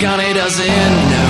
Johnny doesn't know.